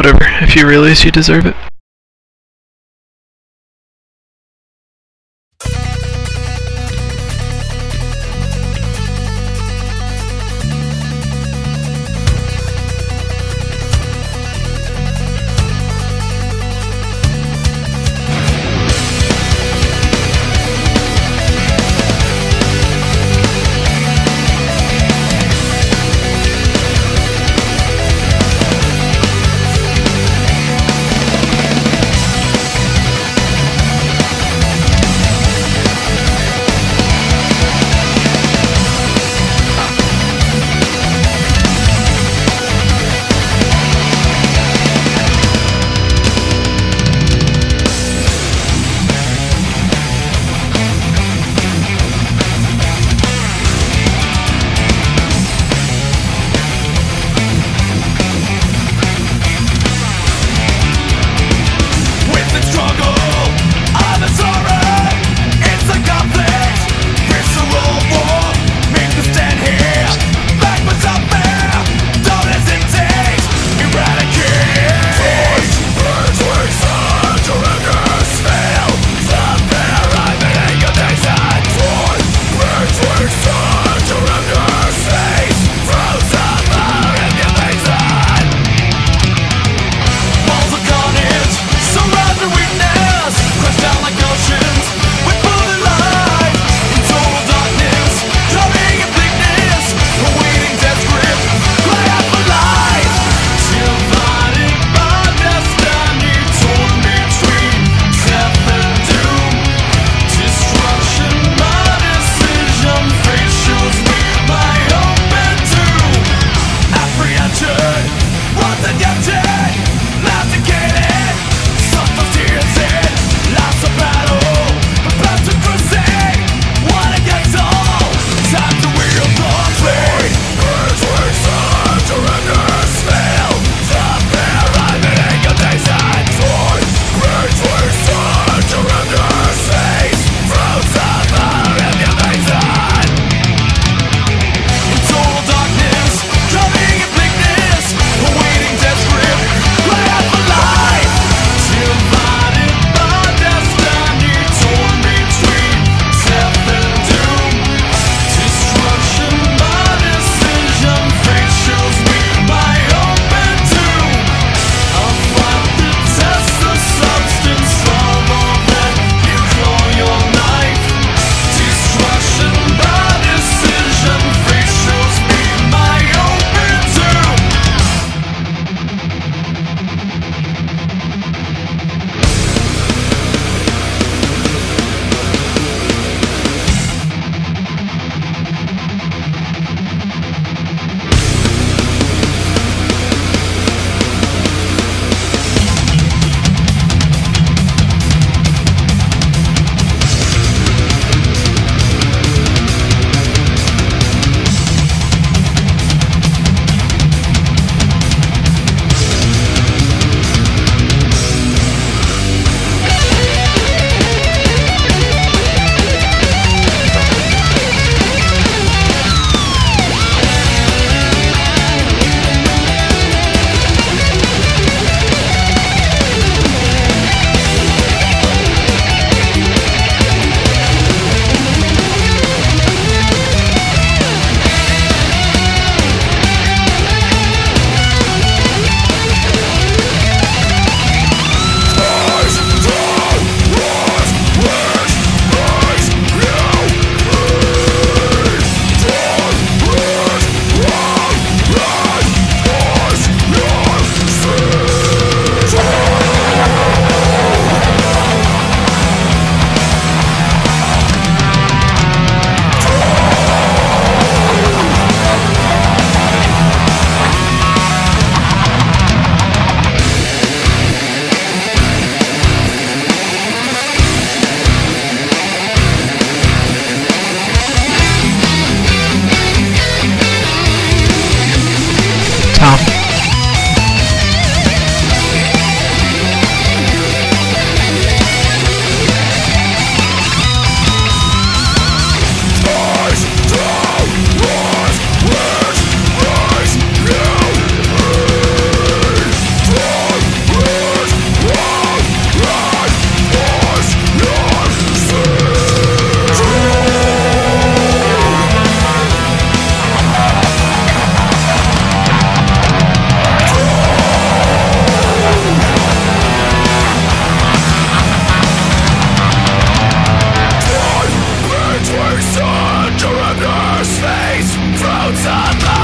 Whatever, if you realize you deserve it. Captain. 啊 za